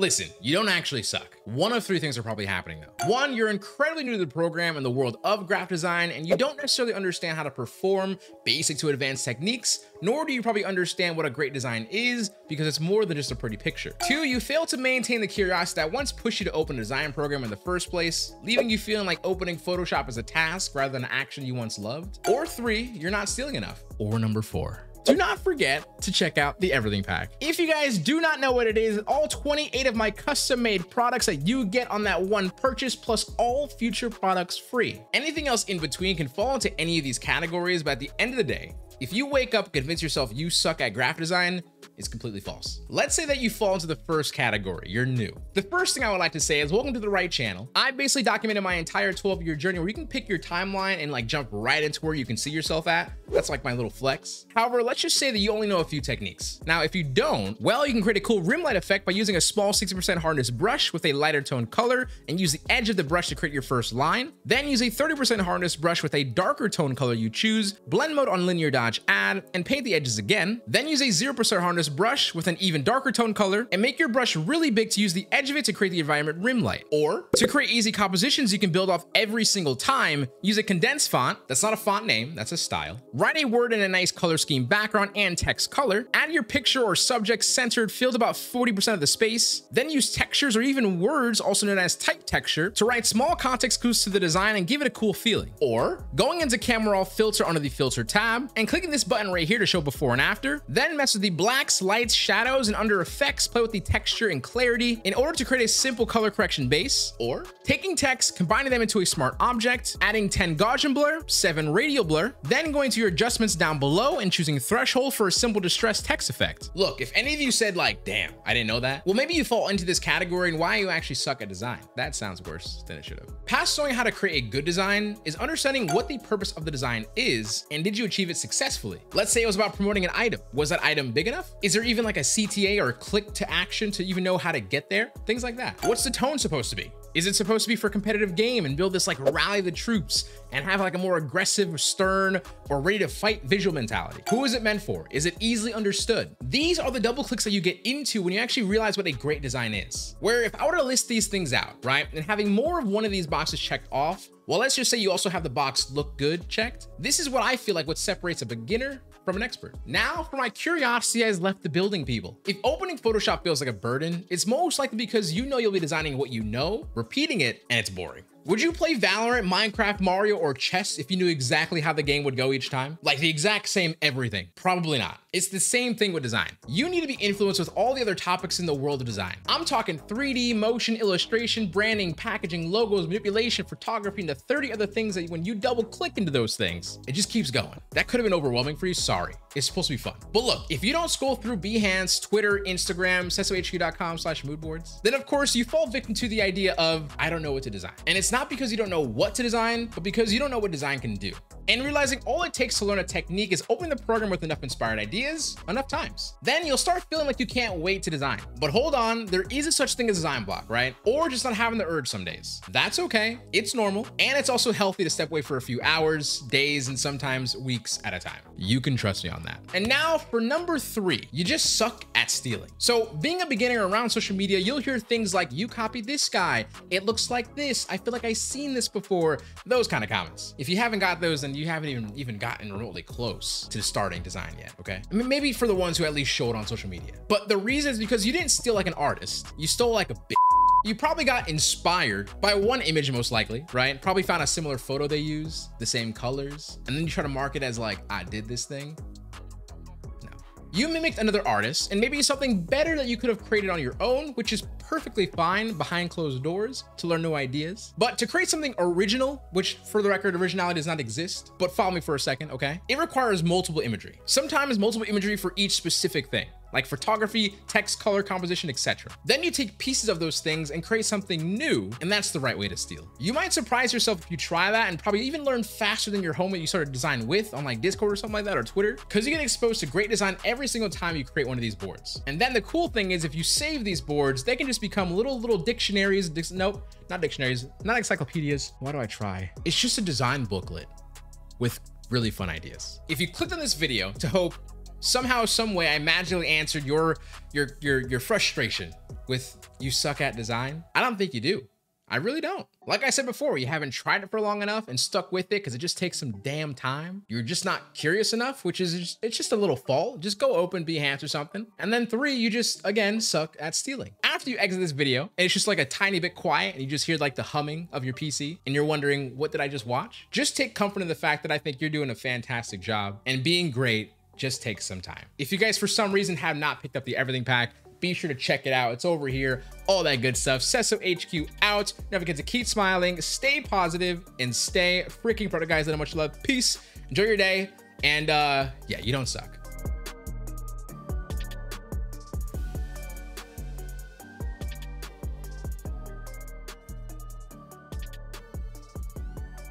Listen, you don't actually suck. One of three things are probably happening though. One, you're incredibly new to the program and the world of graph design, and you don't necessarily understand how to perform basic to advanced techniques, nor do you probably understand what a great design is because it's more than just a pretty picture. Two, you fail to maintain the curiosity that once pushed you to open a design program in the first place, leaving you feeling like opening Photoshop is a task rather than an action you once loved. Or three, you're not stealing enough. Or number four, do not forget to check out the everything pack. If you guys do not know what it is, all 28 of my custom made products that you get on that one purchase plus all future products free. Anything else in between can fall into any of these categories, but at the end of the day, if you wake up convince yourself you suck at graphic design, it's completely false. Let's say that you fall into the first category, you're new. The first thing I would like to say is welcome to the right channel. I basically documented my entire 12 year journey where you can pick your timeline and like jump right into where you can see yourself at. That's like my little flex. However, let's just say that you only know a few techniques. Now, if you don't, well, you can create a cool rim light effect by using a small 60% hardness brush with a lighter tone color and use the edge of the brush to create your first line. Then use a 30% hardness brush with a darker tone color you choose, blend mode on linear dodge add, and paint the edges again. Then use a 0% hardness brush with an even darker tone color and make your brush really big to use the edge of it to create the environment rim light. Or to create easy compositions you can build off every single time, use a condensed font. That's not a font name, that's a style. Write a word in a nice color scheme background and text color. Add your picture or subject centered filled about 40% of the space. Then use textures or even words, also known as type texture, to write small context clues to the design and give it a cool feeling. Or going into camera raw filter under the filter tab and clicking this button right here to show before and after. Then mess with the blacks, lights, shadows, and under effects, play with the texture and clarity in order to create a simple color correction base. Or taking text, combining them into a smart object, adding 10 Gaussian blur, 7 radial blur, then going to your adjustments down below and choosing threshold for a simple distress text effect. Look, if any of you said like, damn, I didn't know that, well, maybe you fall into this category and why you actually suck at design. That sounds worse than it should have. Past knowing how to create a good design is understanding what the purpose of the design is and did you achieve it successfully? Let's say it was about promoting an item. Was that item big enough? Is there even like a CTA or a click to action to even know how to get there? Things like that. What's the tone supposed to be? Is it supposed to be for competitive game and build this like rally the troops and have like a more aggressive, stern, or ready to fight visual mentality? Who is it meant for? Is it easily understood? These are the double clicks that you get into when you actually realize what a great design is. Where if I were to list these things out, right, and having more of one of these boxes checked off, well, let's just say you also have the box look good checked. This is what I feel like what separates a beginner from an expert. Now, for my curiosity has left the building people. If opening Photoshop feels like a burden, it's most likely because you know you'll be designing what you know, repeating it, and it's boring. Would you play Valorant, Minecraft, Mario, or chess if you knew exactly how the game would go each time? Like the exact same everything? Probably not. It's the same thing with design. You need to be influenced with all the other topics in the world of design. I'm talking 3D, motion, illustration, branding, packaging, logos, manipulation, photography, and the 30 other things that when you double click into those things, it just keeps going. That could have been overwhelming for you, sorry. It's supposed to be fun. But look, if you don't scroll through Behance, Twitter, Instagram, sesohq.com slash moodboards, then of course you fall victim to the idea of, I don't know what to design. And it's not because you don't know what to design, but because you don't know what design can do. And realizing all it takes to learn a technique is opening the program with enough inspired ideas enough times. Then you'll start feeling like you can't wait to design. But hold on, there is a such thing as design block, right? Or just not having the urge some days. That's okay. It's normal. And it's also healthy to step away for a few hours, days, and sometimes weeks at a time. You can trust me on that. And now for number three, you just suck at stealing. So being a beginner around social media, you'll hear things like, you copied this guy. It looks like this. I feel like I've seen this before. Those kind of comments. If you haven't got those, then you haven't even, even gotten remotely close to the starting design yet, okay? I mean, maybe for the ones who at least show it on social media. But the reason is because you didn't steal like an artist. You stole like a bitch. You probably got inspired by one image most likely, right? Probably found a similar photo they use, the same colors, and then you try to market as like, I did this thing. No. You mimicked another artist and maybe something better that you could have created on your own, which is perfectly fine behind closed doors to learn new ideas. But to create something original, which for the record, originality does not exist, but follow me for a second, okay? It requires multiple imagery. Sometimes multiple imagery for each specific thing like photography, text, color composition, etc. Then you take pieces of those things and create something new, and that's the right way to steal. You might surprise yourself if you try that and probably even learn faster than your homemate you started design with on like Discord or something like that or Twitter, because you get exposed to great design every single time you create one of these boards. And then the cool thing is if you save these boards, they can just become little, little dictionaries. Dic nope, not dictionaries, not encyclopedias. Why do I try? It's just a design booklet with really fun ideas. If you clicked on this video to hope Somehow, some way, I magically answered your your your your frustration with you suck at design. I don't think you do. I really don't. Like I said before, you haven't tried it for long enough and stuck with it because it just takes some damn time. You're just not curious enough, which is just, it's just a little fault. Just go open Behance or something. And then three, you just again suck at stealing. After you exit this video, and it's just like a tiny bit quiet and you just hear like the humming of your PC and you're wondering, what did I just watch? Just take comfort in the fact that I think you're doing a fantastic job and being great just takes some time. If you guys for some reason have not picked up the everything pack, be sure to check it out. It's over here, all that good stuff. Seso HQ out. Never forget to keep smiling, stay positive, and stay freaking proud guys that much love. Peace. Enjoy your day. And uh, yeah, you don't suck.